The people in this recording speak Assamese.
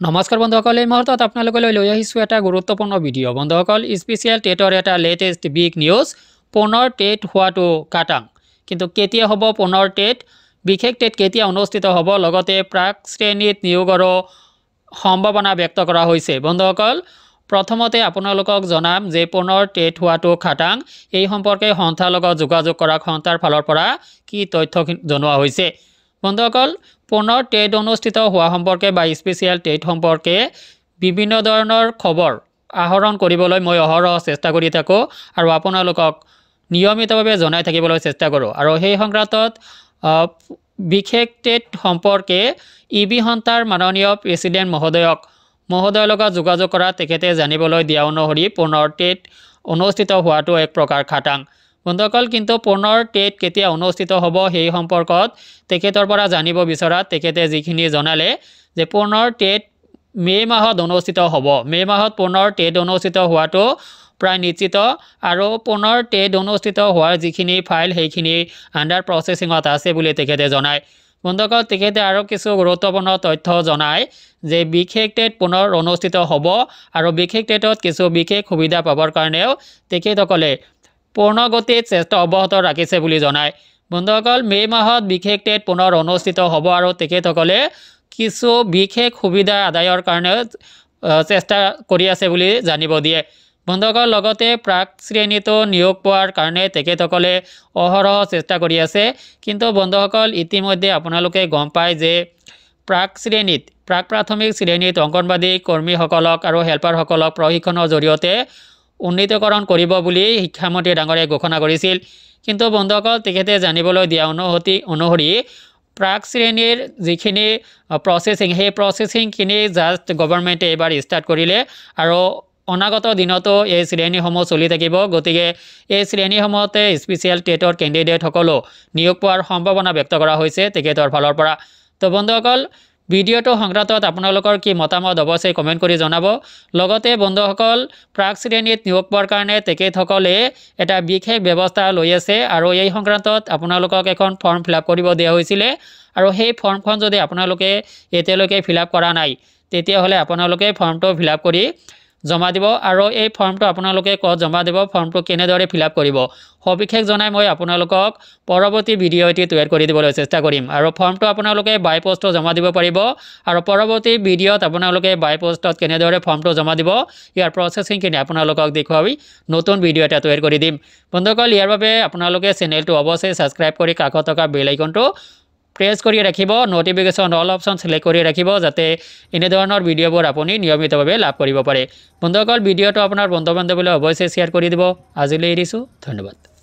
নমস্কাৰ বন্ধুসকল এই মুহূৰ্তত আপোনালোকলৈ লৈ আহিছোঁ এটা গুৰুত্বপূৰ্ণ ভিডিঅ' বন্ধুসকল স্পেচিয়েল টেটৰ এটা লেটেষ্ট বিগ নিউজ পুনৰ টেট হোৱাটো কাটাং। কিন্তু কেতিয়া হ'ব পুনৰ টেট? বিশেষ টেট কেতিয়া অনুষ্ঠিত হ'ব? লগতে প্ৰাক শ্ৰেণীত নিয়োগৰো সম্ভাৱনা ব্যক্ত কৰা হৈছে। বন্ধুসকল প্ৰথমতে আপোনালোকক জনাম যে পুনৰ টেট হোৱাটো খাটাং এই সম্পৰ্কে সন্থাৰ লগত যোগাযোগ কৰা সন্থাৰ ফালৰ পৰা কি তথ্য জনোৱা হৈছে? বন্ধুসকল পুনৰ টেট অনুষ্ঠিত হোৱা সম্পৰ্কে বা স্পেচিয়েল টেট সম্পৰ্কে বিভিন্ন ধৰণৰ খবৰ আহৰণ কৰিবলৈ মই অহৰহ চেষ্টা কৰি থাকোঁ আৰু আপোনালোকক নিয়মিতভাৱে জনাই থাকিবলৈ চেষ্টা কৰোঁ। আৰু সেই সংক্ৰান্তত বিশেষ টেট সম্পৰ্কে ই বি সন্থাৰ মাননীয় প্ৰেচিডেণ্ট মহোদয়ক মহোদয়ৰ লগত যোগাযোগ কৰা তেখেতে জানিবলৈ দিয়া অনুসৰি পুনৰ টেট অনুষ্ঠিত হোৱাটো এক প্ৰকাৰ খাটাং। বন্ধুসকল কিন্তু পুনৰ টেট কেতিয়া অনুষ্ঠিত হ'ব সেই সম্পৰ্কত তেখেতৰ পৰা জানিব বিচৰাত তেখেতে যিখিনি জনালে যে পুনৰ টেট মে' মাহত অনুষ্ঠিত হ'ব। মে' মাহত পুনৰ টেট অনুষ্ঠিত হোৱাটো প্ৰায় নিশ্চিত আৰু পুনৰ টেট অনুষ্ঠিত হোৱাৰ যিখিনি ফাইল সেইখিনি আণ্ডাৰ প্ৰচেচিঙত আছে বুলি তেখেতে জনায়। বন্ধুসকল তেখেতে আৰু কিছু গুৰুত্বপূৰ্ণ তথ্য জনায় যে বিশেষ টেট পুনৰ অনুষ্ঠিত হ'ব আৰু বিশেষ টেটত কিছু বিশেষ সুবিধা পাবৰ কাৰণেও তেখেতসকলে পূৰ্ণগতিত চেষ্টা অব্যাহত ৰাখিছে বুলি জনায়। বন্ধুসকল মে' মাহত বিশেষ টেট পুনৰ অনুষ্ঠিত হ'ব আৰু তেখেতসকলে কিছু বিশেষ সুবিধা আদায়ৰ কাৰণে চেষ্টা কৰি আছে বুলি জানিব দিয়ে। বন্ধুসকল লগতে প্ৰাক শ্ৰেণীটো নিয়োগ পোৱাৰ কাৰণে তেখেতসকলে অহৰহ চেষ্টা কৰি আছে। কিন্তু বন্ধুসকল ইতিমধ্যে আপোনালোকে গম পায় যে প্ৰাক শ্ৰেণীত প্ৰাক প্ৰাথমিক শ্ৰেণীত অংগনবাদী কৰ্মীসকলক আৰু হেল্পাৰসকলক প্ৰশিক্ষণৰ জৰিয়তে উন্নীতকৰণ কৰিব বুলি শিক্ষামন্ত্ৰী ডাঙৰীয়াই ঘোষণা কৰিছিল। কিন্তু বন্ধুসকল তেখেতে জানিবলৈ দিয়া অনুসতি অনুসৰি প্ৰাক শ্ৰেণীৰ যিখিনি প্ৰচেচিং সেই প্ৰচেচিংখিনি জাষ্ট গভৰ্ণমেণ্টে এইবাৰ ষ্টাৰ্ট কৰিলে আৰু অনাগত দিনতো এই শ্ৰেণীসমূহ চলি থাকিব। গতিকে এই শ্ৰেণীসমূহতে স্পেচিয়েল টেটৰ কেণ্ডিডেটসকলো নিয়োগ পোৱাৰ সম্ভাৱনা ব্যক্ত কৰা হৈছে তেখেতৰ ফালৰ পৰা। তো বন্ধুসকল ভিডিঅ'টো সংক্ৰান্তত আপোনালোকৰ কি মতামত অৱশ্যেই কমেণ্ট কৰি জনাব। লগতে বন্ধুসকল প্ৰাক শ্ৰেণীত নিয়োগ পোৱাৰ কাৰণে তেখেতসকলে এটা বিশেষ ব্যৱস্থা লৈ আছে আৰু এই সংক্ৰান্তত আপোনালোকক এখন ফৰ্ম ফিল কৰিব দিয়া হৈছিলে আৰু সেই ফৰ্মখন যদি আপোনালোকে এতিয়ালৈকে ফিল কৰা নাই তেতিয়াহ'লে আপোনালোকে ফৰ্মটো ফিল কৰি জমা দিব আৰু এই ফৰ্মটো আপোনালোকে ক'ত জমা দিব ফৰ্মটো কেনেদৰে ফিল কৰিব সবিশেষ জনাই মই আপোনালোকক পৰৱৰ্তী ভিডিঅ' এটি তৈয়াৰ কৰি দিবলৈ চেষ্টা কৰিম। আৰু ফৰ্মটো আপোনালোকে বাই পষ্টত জমা দিব পাৰিব। আৰু পৰৱৰ্তী ভিডিঅ'ত আপোনালোকে বাই পষ্টত কেনেদৰে ফৰ্মটো জমা দিব ইয়াৰ প্ৰচেচিংখিনি আপোনালোকক দেখুৱাই নতুন ভিডিঅ' এটা তৈয়াৰ কৰি দিম। বন্ধুসকল ইয়াৰ বাবে আপোনালোকে চেনেলটো অৱশ্যেই ছাবস্ক্ৰাইব কৰি কাষত থকা বেল আইকনটো প্ৰেছ কৰি ৰাখিব ন'টিফিকেশ্যন অল অপশ্যন চিলেক্ট কৰি ৰাখিব যাতে এনেধৰণৰ ভিডিঅ'বোৰ আপুনি নিয়মিতভাৱে লাভ কৰিব পাৰে। বন্ধুসকল ভিডিঅ'টো আপোনাৰ বন্ধু বান্ধৱীলৈ অৱশ্যেই শ্বেয়াৰ কৰি দিব। আজিলৈ এৰিছোঁ ধন্যবাদ।